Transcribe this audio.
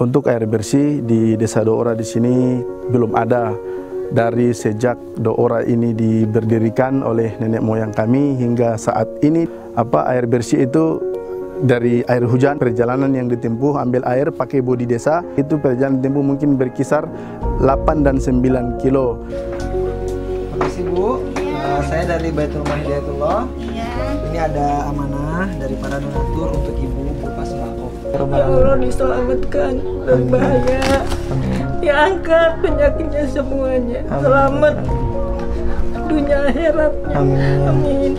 Untuk air bersih di Desa Doora di sini belum ada dari sejak Doora ini diberdirikan oleh nenek moyang kami hingga saat ini apa air bersih itu dari air hujan perjalanan yang ditempuh ambil air pakai bodi desa itu perjalanan tempuh mungkin berkisar 8 dan 9 kilo. Permisi Bu, uh, saya dari Baitul Mahidayatullah. Iya. Ini ada amanah dari para donatur untuk Ibu. Ya Allah diselamatkan dari bahaya. Ya angkat penyakitnya semuanya. Selamat dunia akhirat. Amin. Amin.